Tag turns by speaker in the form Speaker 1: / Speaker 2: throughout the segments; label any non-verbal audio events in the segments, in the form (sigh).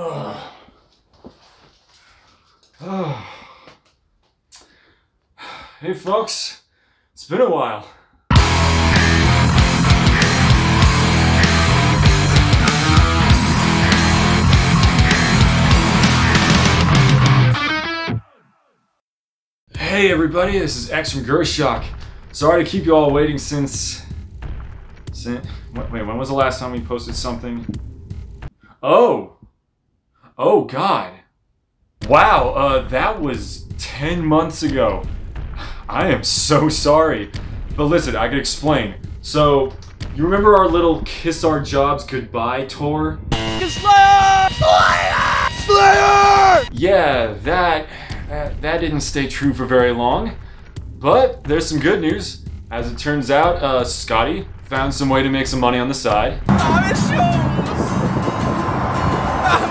Speaker 1: (sighs) Hey folks, it's been a while. Hey everybody, this is X from Gürschach. Sorry to keep you all waiting since... since wait, when was the last time we posted something? Oh! Oh god. Wow, uh, that was 10 months ago. I am so sorry. But listen, I can explain. So, you remember our little Kiss Our Jobs Goodbye tour?
Speaker 2: Slayer! Slayer! Slayer!
Speaker 1: Yeah, that, that that didn't stay true for very long. But there's some good news. As it turns out, uh, Scotty found some way to make some money on the side.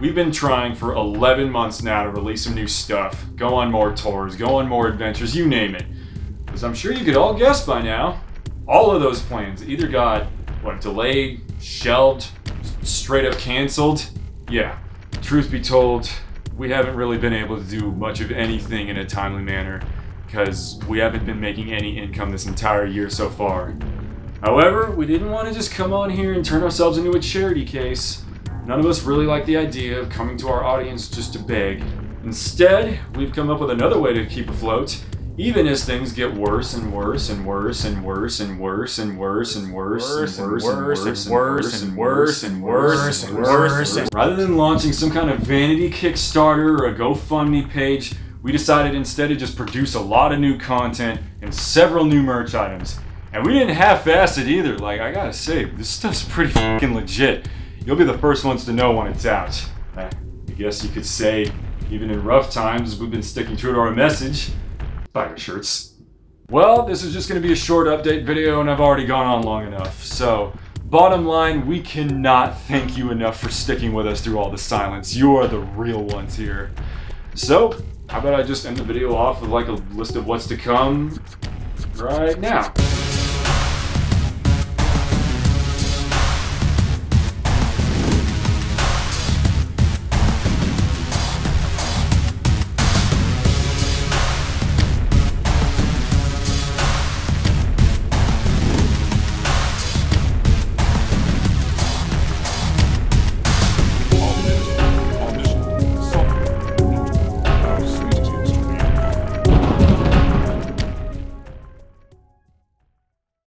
Speaker 1: we've been trying for 11 months now to release some new stuff, go on more tours, go on more adventures, you name it. As I'm sure you could all guess by now, all of those plans either got, what, delayed, shelved, straight up canceled. Yeah, truth be told, we haven't really been able to do much of anything in a timely manner because we haven't been making any income this entire year so far. However, we didn't want to just come on here and turn ourselves into a charity case. None of us really like the idea of coming to our audience just to beg. Instead, we've come up with another way to keep afloat, even as things get worse and worse and worse and worse and worse and worse and worse and worse and worse and worse and worse and worse and worse Rather than launching some kind of vanity Kickstarter or a GoFundMe page, we decided instead to just produce a lot of new content and several new merch items. And we didn't half-ass it either. Like, I gotta say, this stuff's pretty fucking legit. You'll be the first ones to know when it's out. I guess you could say, even in rough times, we've been sticking true to our message. Your shirts. Well, this is just gonna be a short update video, and I've already gone on long enough. So, bottom line, we cannot thank you enough for sticking with us through all the silence. You are the real ones here. So, how about I just end the video off with like a list of what's to come right now?